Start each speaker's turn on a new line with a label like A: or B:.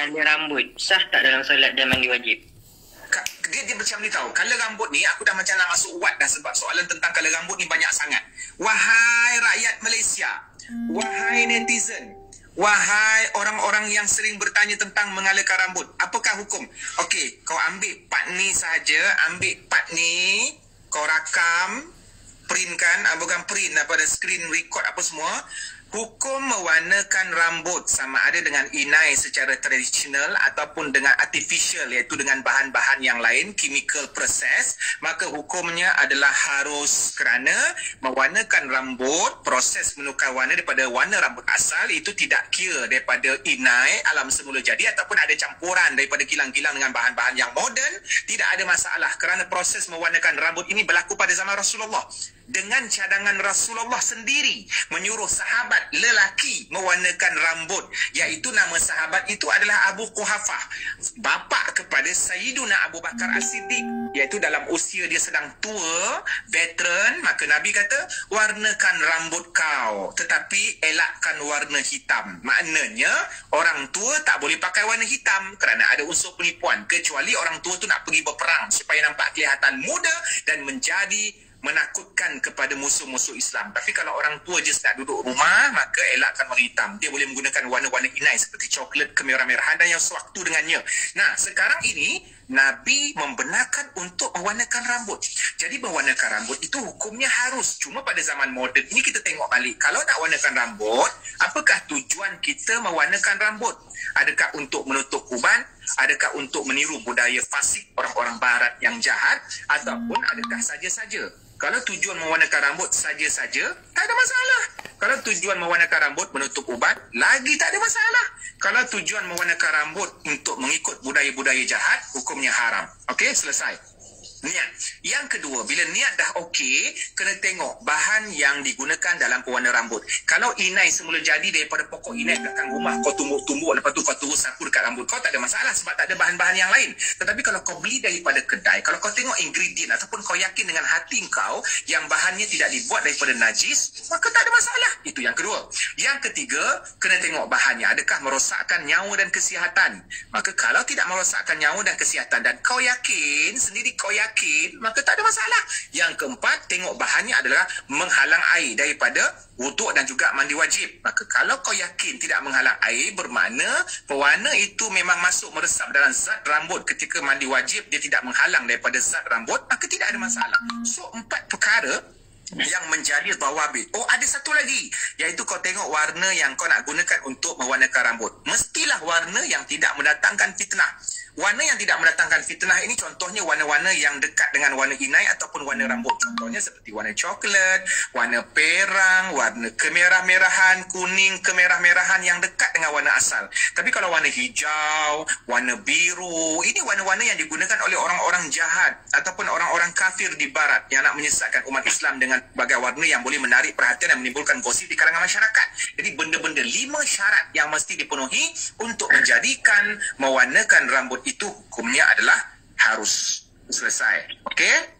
A: Color rambut sah tak dalam solat dan mandi wajib?
B: Dia, dia macam ni tahu. Color rambut ni aku dah macam nak masuk uat dah sebab soalan tentang color rambut ni banyak sangat. Wahai rakyat Malaysia. Wahai netizen. Wahai orang-orang yang sering bertanya tentang mengalirkan rambut. Apakah hukum? Okey, kau ambil part ni saja, ambil part ni, kau rakam, printkan, ah, bukan print daripada screen record apa semua. Hukum mewarnakan rambut sama ada dengan inai secara tradisional ataupun dengan artificial iaitu dengan bahan-bahan yang lain, chemical process, maka hukumnya adalah harus kerana mewarnakan rambut, proses menukar warna daripada warna rambut asal itu tidak kira daripada inai alam semula jadi ataupun ada campuran daripada kilang-kilang dengan bahan-bahan yang moden, tidak ada masalah kerana proses mewarnakan rambut ini berlaku pada zaman Rasulullah dengan cadangan Rasulullah sendiri menyuruh sahabat lelaki mewarnakan rambut iaitu nama sahabat itu adalah Abu Quhafah bapa kepada Sayyiduna Abu Bakar As-Siddiq. Iaitu dalam usia dia sedang tua veteran maka Nabi kata warnakan rambut kau tetapi elakkan warna hitam. Maknanya orang tua tak boleh pakai warna hitam kerana ada unsur penipuan kecuali orang tua tu nak pergi berperang supaya nampak kelihatan muda dan menjadi menakutkan kepada musuh-musuh Islam. Tapi kalau orang tua je nak duduk rumah, maka elakkan warna hitam. Dia boleh menggunakan warna-warna inai seperti coklat kemerah-merahan dan yang sewaktu dengannya. Nah, sekarang ini Nabi membenarkan untuk mewarnakan rambut. Jadi mewarnakan rambut itu hukumnya harus. Cuma pada zaman moden ini kita tengok balik. Kalau nak warnakan rambut, apakah tujuan kita mewarnakan rambut? Adakah untuk menutup uban? Adakah untuk meniru budaya fasik orang-orang barat yang jahat? Ataupun adakah saja-saja? Kalau tujuan mewarnakan rambut saja-saja, tak ada masalah. Kalau tujuan mewarnakan rambut menutup ubat, lagi tak ada masalah. Kalau tujuan mewarnakan rambut untuk mengikut budaya-budaya jahat, hukumnya haram. Okey, selesai. Niat. Yang kedua, bila niat dah okey, kena tengok bahan yang digunakan dalam pewarna rambut. Kalau inai semula jadi daripada pokok inai belakang rumah, kau tumbuk-tumbuk, lepas tu kau turun sapu dekat rambut kau, tak ada masalah sebab tak ada bahan-bahan yang lain. Tetapi kalau kau beli daripada kedai, kalau kau tengok ingredient ataupun kau yakin dengan hati kau yang bahannya tidak dibuat daripada najis, maka tak ada masalah. Itu yang kedua. Yang ketiga, kena tengok bahannya. Adakah merosakkan nyawa dan kesihatan? Maka kalau tidak merosakkan nyawa dan kesihatan dan kau yakin, sendiri kau yakin, maka tak ada masalah. Yang keempat, tengok bahannya adalah menghalang air daripada wuduk dan juga mandi wajib. Maka kalau kau yakin tidak menghalang air, bermakna pewarna itu memang masuk meresap dalam zat rambut ketika mandi wajib, dia tidak menghalang daripada zat rambut, maka tidak ada masalah. So, empat perkara yang menjadi tawabit. Oh, ada satu lagi. Iaitu kau tengok warna yang kau nak gunakan untuk mewarnakan rambut. Mestilah warna yang tidak mendatangkan fitnah. Warna yang tidak mendatangkan fitnah ini contohnya warna-warna yang dekat dengan warna inai ataupun warna rambut. Contohnya seperti warna coklat, warna perang, warna kemerah-merahan, kuning kemerah-merahan yang dekat dengan warna asal. Tapi kalau warna hijau, warna biru, ini warna-warna yang digunakan oleh orang-orang jahat ataupun orang-orang kafir di barat yang nak menyesatkan umat Islam dengan berbagai warna yang boleh menarik perhatian dan menimbulkan gosip di kalangan masyarakat. Jadi benda-benda lima syarat yang mesti dipenuhi untuk menjadikan mewarnakan rambut itu hukumnya adalah harus selesai. Okey?